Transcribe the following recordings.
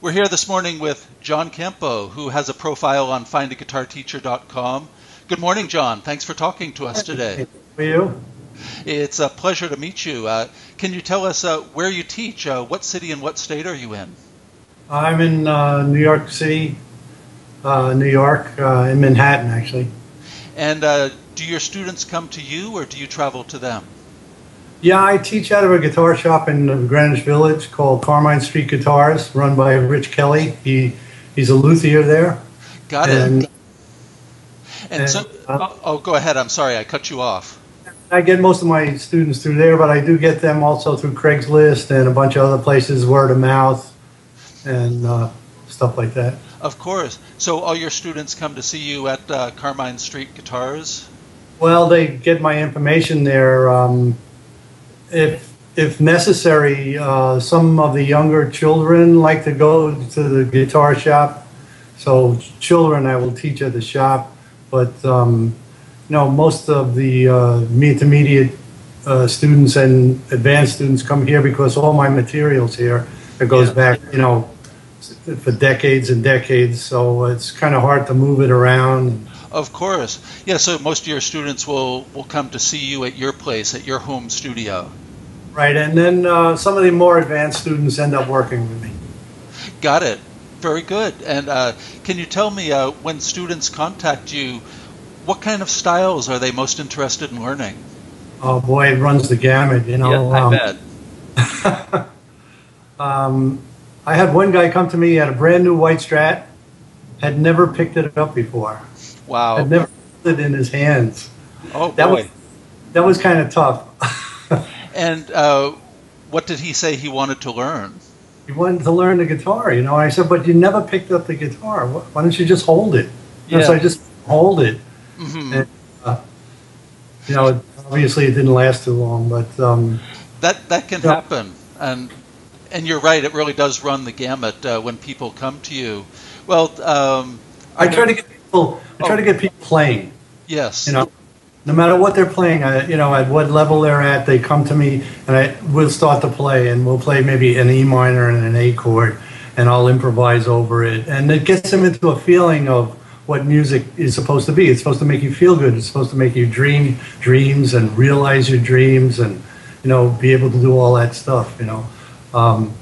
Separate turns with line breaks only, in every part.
We're here this morning with John Campo, who has a profile on findaguitarteacher.com. Good morning, John. Thanks for talking to us today.
For you?
It's a pleasure to meet you. Uh, can you tell us uh, where you teach? Uh, what city and what state are you in?
I'm in uh, New York City, uh, New York, uh, in Manhattan, actually.
And uh, do your students come to you or do you travel to them?
Yeah, I teach out of a guitar shop in Greenwich Village called Carmine Street Guitars, run by Rick Kelly. He he's a luthier there.
Got it.
And,
And so,
uh,
oh, oh, go ahead. I'm sorry, I cut you off.
I get most of my students through there, but I do get them also through Craigslist and a bunch of other places, word of mouth, and uh, stuff like that.
Of course. So all your students come to see you at uh, Carmine Street Guitars?
Well, they get my information there. Um, if if necessary, uh, some of the younger children like to go to the guitar shop. So children, I will teach at the shop, but um, no, most of the uh, intermediate uh, students and advanced students come here because all my materials here. It goes
Yeah.
back, you know, for decades and decades. So it's kind of hard to move it around.
Of course. Yeah, so most of your students will, will come to see you at your place, at your home studio.
Right, and then uh, some of the more advanced students end up working with me.
Got it. Very good. And uh, can you tell me uh, when students contact you, what kind of styles are they most interested in learning?
Oh boy, it runs the gamut, you know.
yeah, I
um,
bet.
um, I had one guy come to me, he had a brand new white Strat, had never picked it up before,
Wow.
had never held it in his hands.
Oh,
That
boy.
was that was kind of tough.
And uh, what did he say he wanted to learn?
he wanted to learn the guitar, you know. I said, but you never picked up the guitar. Why don't you just hold it? You know, So I just hold it.
hmm
And, uh, you know, obviously it didn't last too long, but um,
That that can
Yeah.
happen, and and you're right. It really does run the gamut uh, when people come to you. Well, um,
I try to get people. I try to get people playing.
yes,
You know, no matter what they're playing, you know, at what level they're at, they come to me and I will start to play, and we'll play maybe an E minor and an A chord, and I'll improvise over it, and it gets them into a feeling of what music is supposed to be. It's supposed to make you feel good. It's supposed to make you dream dreams and realize your dreams, and you know, be able to do all that stuff. You know, um,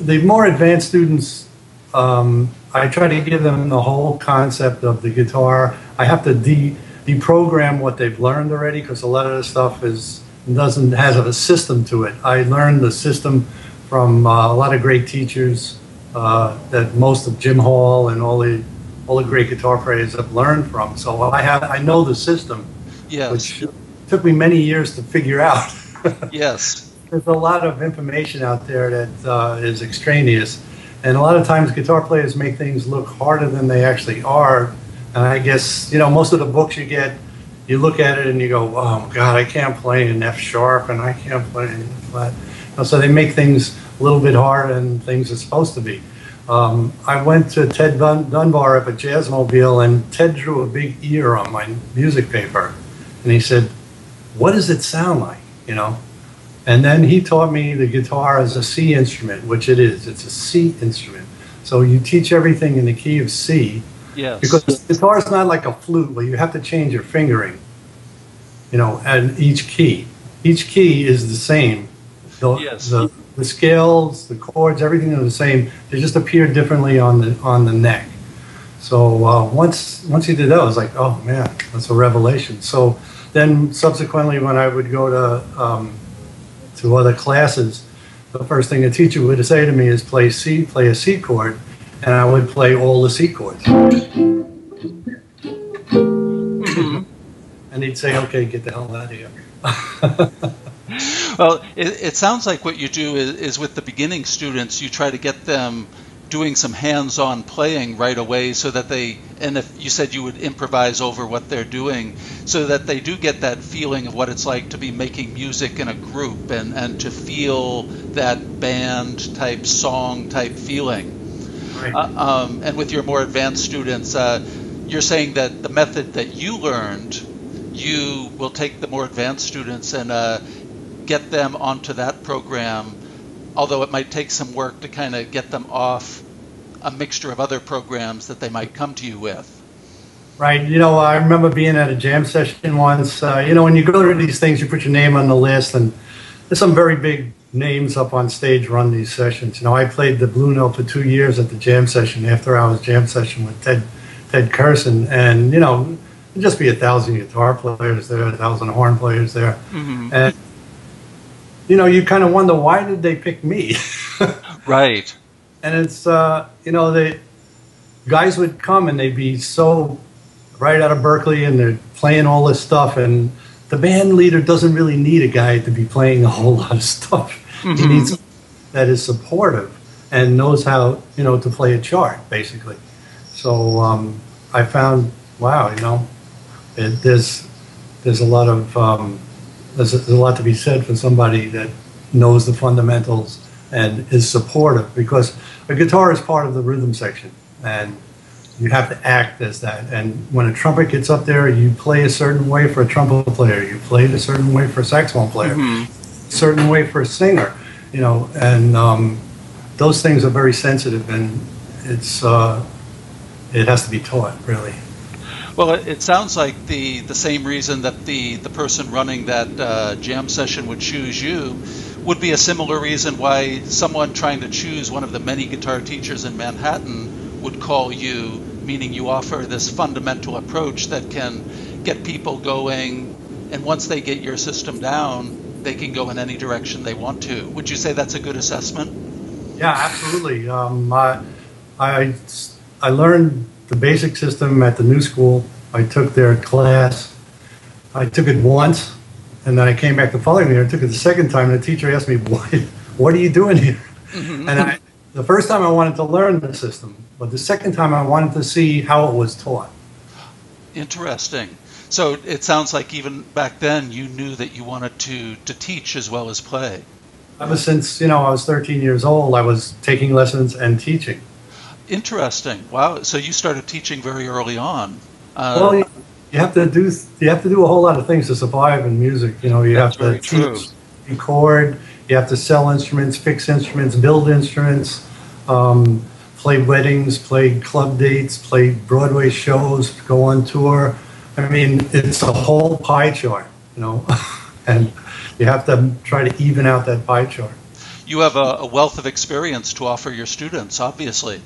the more advanced students um, I try to give them the whole concept of the guitar. I have to de deprogram what they've learned already because a lot of the stuff is doesn't has a system to it. I learned the system from uh, a lot of great teachers uh, that most of Jim Hall and all the all the great guitar players have learned from. So I have I know the system,
yes,
which took me many years to figure out.
yes,
there's a lot of information out there that uh, is extraneous, and a lot of times guitar players make things look harder than they actually are. And I guess you know most of the books you get, you look at it and you go, "Oh God, I can't play an F sharp, and I can't play E flat." Know, so they make things a little bit harder than things are supposed to be. Um, I went to Ted Dun- Dunbar up at Jazzmobile, and Ted drew a big ear on my music paper, and he said, "What does it sound like?" You know. And then he taught me the guitar as a C instrument, which it is. It's a C instrument. So you teach everything in the key of C
yes,
because the guitar is not like a flute where you have to change your fingering, you know, and each key. Each key is the same. The,
Yes.
the, the scales, the chords, everything is the same. They just appear differently on the on the neck. So uh, once once he did that, I was like, oh man, that's a revelation. So then subsequently, when I would go to um, to other classes, the first thing a teacher would say to me is play C, play a C chord, and I would play all the C chords. Mm-hmm. And he'd say, okay, get the hell out of here.
Well, it, it sounds like what you do is, is with the beginning students, you try to get them doing some hands-on playing right away, so that they, and if you said you would improvise over what they're doing, so that they do get that feeling of what it's like to be making music in a group and and to feel that band type song type feeling.
Right.
Uh, um, and with your more advanced students, uh, you're saying that the method that you learned, you will take the more advanced students and uh, get them onto that program, although it might take some work to kind of get them off a mixture of other programs that they might come to you with.
Right. You know, I remember being at a jam session once. Uh, you know, when you go to these things, you put your name on the list, and there's some very big names up on stage run these sessions. You know, I played the Blue Note for two years at the jam session after I was jam session with Ted Ted Curson, and you know, just be a thousand guitar players there, a thousand horn players there, mm-hmm. and you know, you kind of wonder why did they pick me?
right.
And it's uh, you know, the guys would come and they'd be so right out of Berklee, and they're playing all this stuff and the band leader doesn't really need a guy to be playing a whole lot of stuff. Mm-hmm. He needs that is supportive and knows how you know to play a chart basically. So um, I found wow, you know, it, there's there's a lot of um, there's, a, there's a lot to be said for somebody that knows the fundamentals and is supportive because a guitar is part of the rhythm section and you have to act as that. And when a trumpet gets up there, you play a certain way for a trumpet player. You play a certain way for a saxophone player. Mm-hmm. Certain way for a singer. You know, and um, those things are very sensitive, and it's uh, it has to be taught really.
Well, it sounds like the, the same reason that the, the person running that uh, jam session would choose you would be a similar reason why someone trying to choose one of the many guitar teachers in Manhattan would call you meaning you offer this fundamental approach that can get people going, and once they get your system down, they can go in any direction they want to. Would you say that's a good assessment?
Yeah, absolutely. Um, I, I, I learned the basic system at the new school. I took their class. I took it once, and then I came back the following year. I took it the second time, and the teacher asked me, "What, what are you doing here?" Mm-hmm. And I, the first time I wanted to learn the system, but the second time I wanted to see how it was taught.
Interesting. So it sounds like even back then you knew that you wanted to, to teach as well as play.
Ever since, you know, I was 13 years old, I was taking lessons and teaching.
Interesting. Wow. So you started teaching very early on.
Uh, well, you, you, have to do you have to do a whole lot of things to survive in music. You know, you have to teach, true. record, you have to sell instruments, fix instruments, build instruments, um, play weddings, play club dates, play Broadway shows, go on tour. I mean, it's a whole pie chart, you know, and you have to try to even out that pie chart.
You have a, a wealth of experience to offer your students, obviously.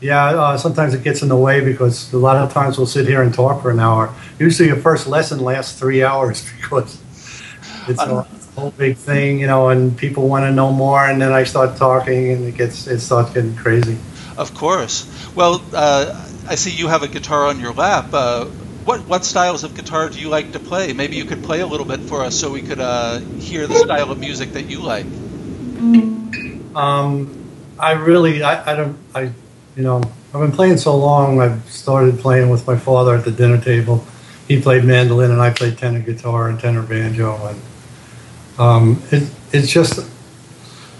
Yeah, uh, sometimes it gets in the way because a lot of times we'll sit here and talk for an hour. Usually, your first lesson lasts three hours because it's a whole big thing, you know, and people want to know more, and then I start talking, and it gets it starts getting crazy.
Of course. Well, uh, I see you have a guitar on your lap. Uh, what what styles of guitar do you like to play? Maybe you could play a little bit for us so we could uh, hear the style of music that you like.
Um, I really, I, I don't, I, you know, I've been playing so long. I've started playing with my father at the dinner table. He played mandolin and I played tenor guitar and tenor banjo, and um, it, it's just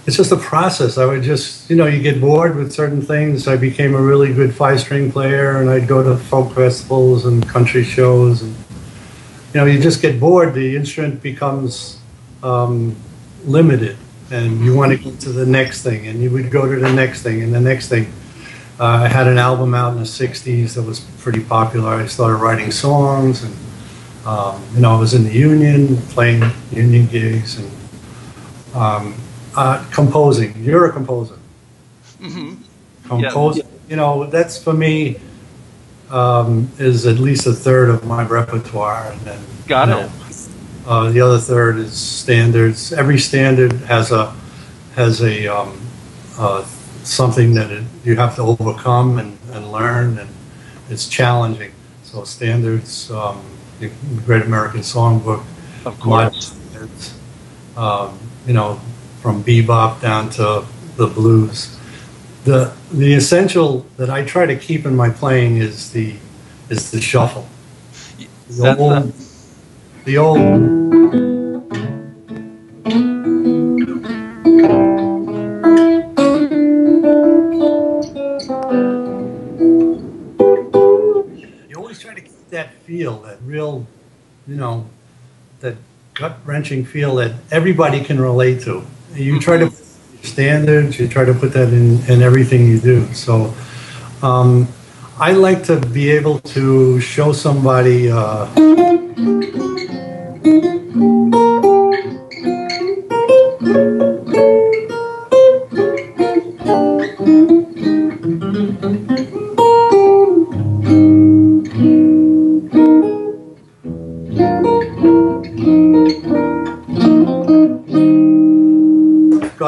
it's just a process. I would just, you know, you get bored with certain things. I became a really good five string player, and I'd go to folk festivals and country shows, and you know, you just get bored. The instrument becomes um, limited, and you want to get to the next thing, and you would go to the next thing and the next thing. Uh, I had an album out in the '60s that was pretty popular. I started writing songs and um, you know, I was in the union, playing union gigs, and um, uh, composing. You're a composer. Mm-hmm. Composing. Yeah. You know, that's for me um, is at least a third of my repertoire, and then
got it. Know,
uh, the other third is standards. Every standard has a has a um, uh, something that it, you have to overcome and, and learn, and it's challenging. So standards. Um, the Great American Songbook.
Of course.
Um, you know, from bebop down to the blues. The the essential that I try to keep in my playing is the is the shuffle. The old, the old feel, that real, you know, that gut wrenching feel that everybody can relate to. You try to standards. You try to put that in, in everything you do. So um, I like to be able to show somebody. Uh,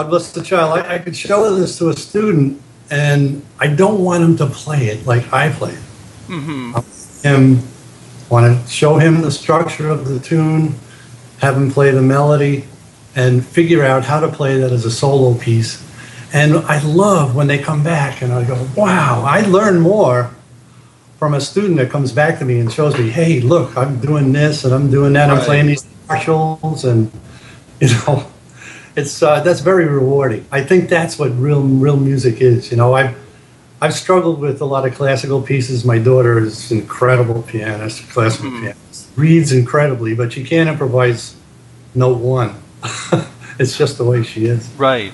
God bless the child. I, I could show this to a student, and I don't want him to play it like I play it. Mm-hmm. Him want to show him the structure of the tune, have him play the melody, and figure out how to play that as a solo piece. And I love when they come back and I go, wow, I learn more from a student that comes back to me and shows me, hey, look, I'm doing this and I'm doing that. I'm playing these partials and, you know, it's uh, that's very rewarding. I think that's what real real music is. You know, I've I've struggled with a lot of classical pieces. My daughter is an incredible pianist, classical pianist, reads incredibly, but she can't improvise note one. it's just the way she is.
Right.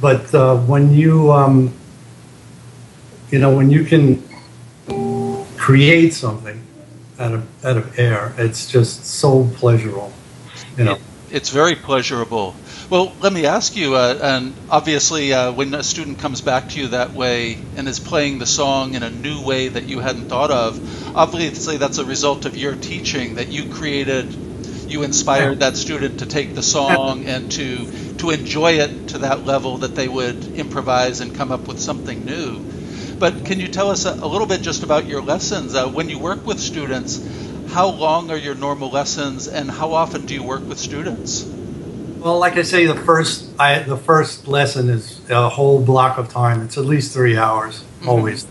But uh, when you, um, you know, when you can create something out of out of air, it's just so pleasurable. You know.
It's very pleasurable. Well, let me ask you, uh, and obviously, uh, when a student comes back to you that way and is playing the song in a new way that you hadn't thought of, obviously that's a result of your teaching that you created. You inspired that student to take the song and to to enjoy it to that level that they would improvise and come up with something new. But can you tell us a, a little bit just about your lessons? Uh, when you work with students, how long are your normal lessons, and how often do you work with students?
Well, like I say, the first I, the first lesson is a whole block of time. It's at least three hours, mm-hmm. always,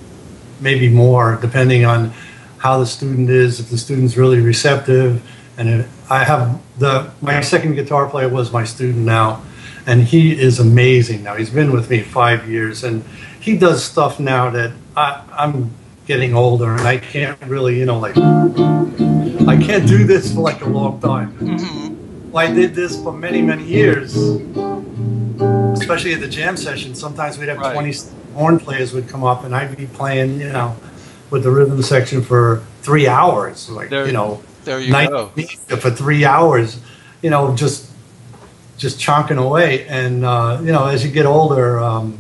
maybe more, depending on how the student is. If the student's really receptive, and I have the my second guitar player was my student now, and he is amazing. Now he's been with me five years, and he does stuff now that I, I'm getting older, and I can't really, you know, like I can't do this for like a long time. Well, I did this for many, many years, especially at the jam session. Sometimes we'd have
Right.
20 horn players would come up, and I'd be playing, you know, with the rhythm section for three hours, like
There-
you know,
There you go.
for three hours, you know, just just chonking away. And uh, you know, as you get older, um,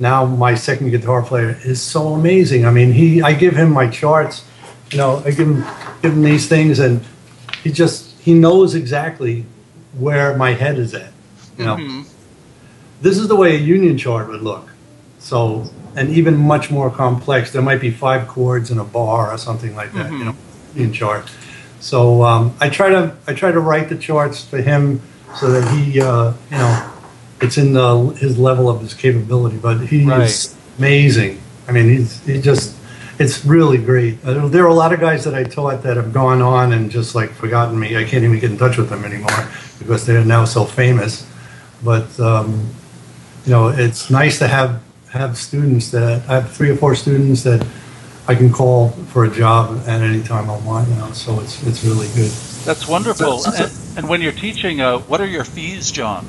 now my second guitar player is so amazing. I mean, he I give him my charts, you know, I give him give him these things, and he just he knows exactly where my head is at. You know,
Mhm.
this is the way a union chart would look. So, and even much more complex. There might be five chords in a bar or something like that. You know, union chart. So um, I try to I try to write the charts for him so that he uh, you know it's in the, his level of his capability. But he
Right.
is amazing. I mean, he's he just it's really great. There are a lot of guys that I taught that have gone on and just like forgotten me. I can't even get in touch with them anymore because they're now so famous. But um, you know, it's nice to have have students that I have three or four students that I can call for a job at any time I want. You know, so it's it's really good.
That's wonderful.
So- so-
And, and when you're teaching, uh, what are your fees, John?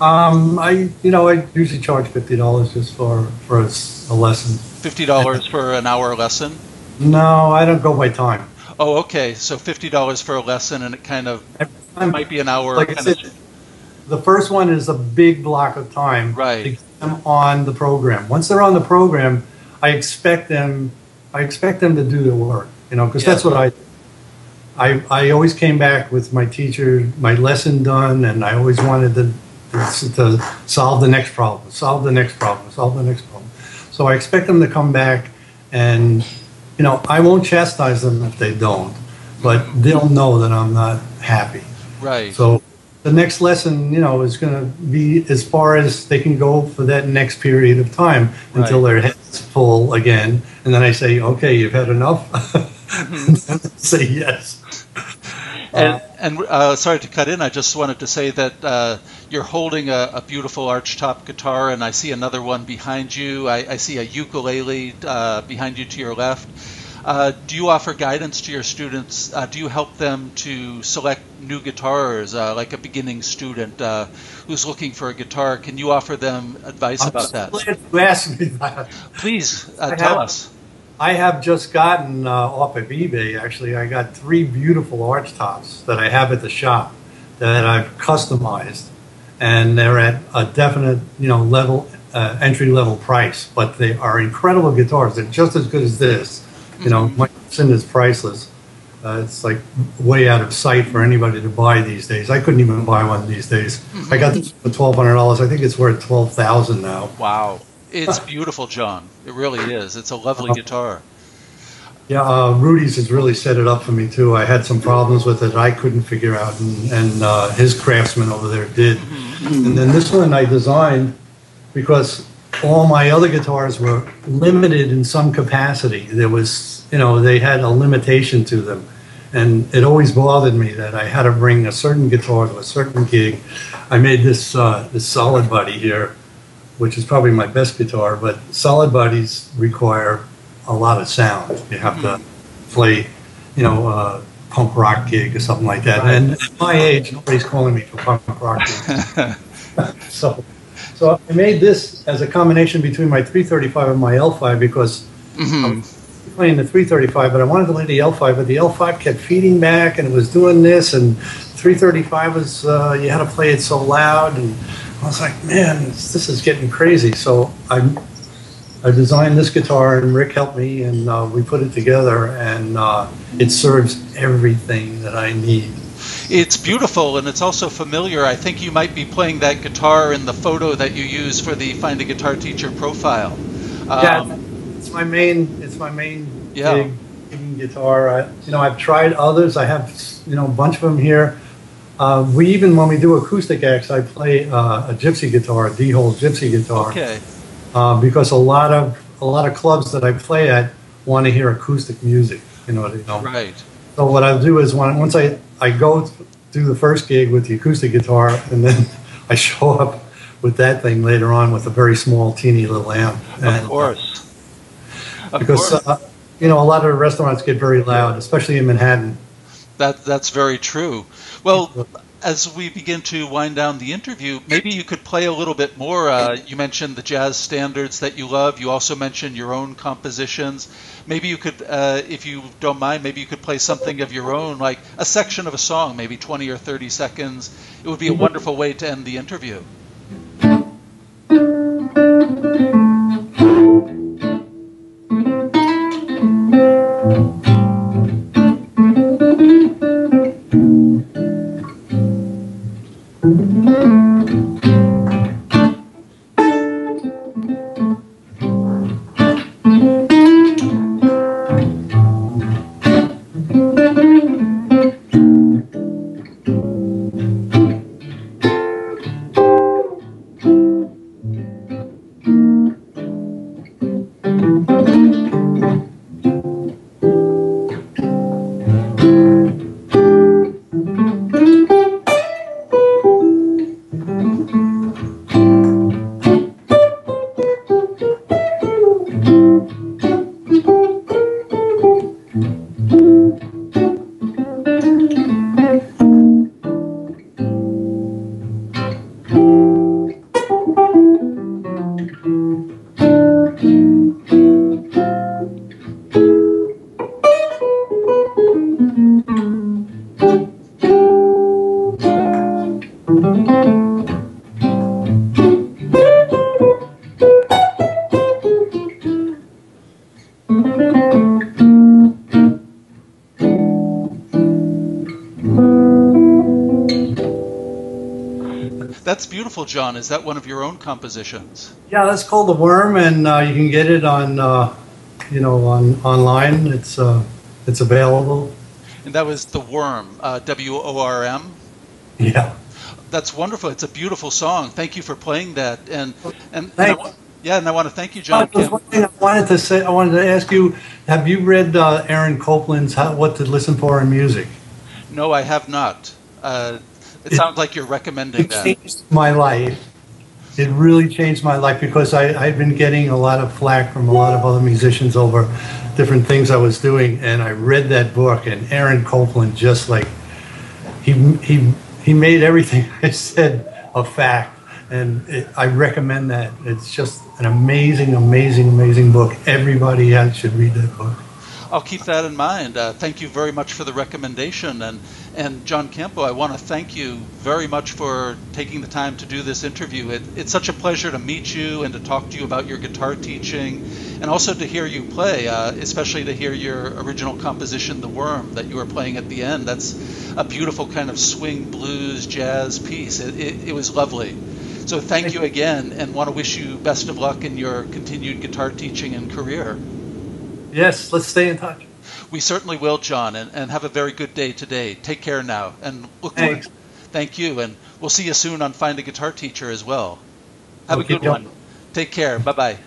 Um, I you know I usually charge fifty dollars just for for a, s- a lesson.
Fifty dollars for an hour lesson.
No, I don't go by time.
Oh, okay. So fifty dollars for a lesson, and it kind of might be an hour.
like I
kind of-
the first one is a big block of time
Right.
to get them on the program. Once they're on the program, I expect them I expect them to do their work, you know, because
Yeah.
that's what I I I always came back with my teacher, my lesson done, and I always wanted to to solve the next problem, solve the next problem, solve the next problem. So I expect them to come back and you know, I won't chastise them if they don't, but they'll know that I'm not happy.
right.
So the next lesson, you know, is going to be as far as they can go for that next period of time until
Right.
their head's full again. And then I say, okay, you've had enough. and then they say yes.
And, and uh, sorry to cut in. I just wanted to say that uh, you're holding a, a beautiful archtop guitar, and I see another one behind you. I, I see a ukulele uh, behind you to your left. Uh, do you offer guidance to your students? Uh, do you help them to select new guitars, uh, like a beginning student uh, who's looking for a guitar? Can you offer them advice
I'm
about
so
that?
glad you asked me that.
Please uh, tell
have-
us.
I have just gotten uh, off of eBay. Actually, I got three beautiful arch tops that I have at the shop that I've customized, and they're at a definite, you know, level uh, entry level price. But they are incredible guitars. They're just as good as this. You know, my sin is priceless. Uh, it's like way out of sight for anybody to buy these days. I couldn't even buy one these days. I got this for twelve hundred dollars. I think it's worth twelve thousand now.
Wow. It's beautiful, John. It really is. It's a lovely guitar.
Yeah, uh, Rudy's has really set it up for me too. I had some problems with it I couldn't figure out, and, and uh, his craftsman over there did. And then this one I designed because all my other guitars were limited in some capacity. There was, you know, they had a limitation to them. And it always bothered me that I had to bring a certain guitar to a certain gig. I made this uh, this solid body here, which is probably my best guitar, but solid bodies require a lot of sound. You have to play, you know, a punk rock gig or something like that. And at my age, nobody's calling me for punk rock gigs. so, so I made this as a combination between my 335 and my L5 because I'm playing the 335, but I wanted to play the L5, but the L5 kept feeding back and it was doing this, and 335 was uh, you had to play it so loud, and I was like, man, this, is getting crazy. So I I designed this guitar, and Rick helped me, and uh, we put it together, and uh, it serves everything that I need.
It's beautiful and it's also familiar. I think you might be playing that guitar in the photo that you use for the Find a Guitar Teacher profile.
Yeah,
Um,
it's my main. It's my main
Yeah.
guitar. I, you know, I've tried others. I have you know a bunch of them here. Uh, we even when we do acoustic acts, I play uh, a gypsy guitar, a D-hole gypsy guitar,
okay.
uh, because a lot of a lot of clubs that I play at want to hear acoustic music. You know, you know.
Right.
So what I'll do is when once I I go do the first gig with the acoustic guitar, and then I show up with that thing later on with a very small, teeny little amp.
Of course. Of
because
course.
uh, you know a lot of restaurants get very loud, especially in Manhattan.
That that's very true. Well, as we begin to wind down the interview, maybe you could play a little bit more. Uh, you mentioned the jazz standards that you love. You also mentioned your own compositions. Maybe you could, uh, if you don't mind, maybe you could play something of your own, like a section of a song, maybe 20 or 30 seconds. It would be a wonderful way to end the interview. John. Is that one of your own compositions?
Yeah, that's called the Worm, and uh, you can get it on, uh, you know, on online. It's uh, it's available.
And that was The Worm, uh, W O R M.
Yeah.
That's wonderful. It's a beautiful song. Thank you for playing that. And and, and I, yeah, and I want to thank you, John.
Uh, there's one thing I wanted to say. I wanted to ask you: Have you read uh, Aaron Copland's how, "What to Listen for in Music"?
No, I have not. Uh, it sounds like you're recommending
It
that.
changed my life. it really changed my life because I, I'd been getting a lot of flack from a lot of other musicians over different things I was doing, and I read that book, and Aaron Copland just like he he he made everything I said a fact, and it, I recommend that. It's just an amazing, amazing, amazing book. Everybody should read that book.
I'll keep that in mind. Uh, thank you very much for the recommendation. And, and John Campo, I want to thank you very much for taking the time to do this interview. It, it's such a pleasure to meet you and to talk to you about your guitar teaching and also to hear you play, uh, especially to hear your original composition, The Worm, that you were playing at the end. That's a beautiful kind of swing blues jazz piece. It, it, it was lovely. So thank you again and want to wish you best of luck in your continued guitar teaching and career.
Yes, let's stay in touch.
We certainly will, John, and, and have a very good day today. Take care now, and look
Thanks.
forward. Thank you, and we'll see you soon on Find a Guitar Teacher as well. Have
We'll
a good
going.
one. Take care. Bye bye.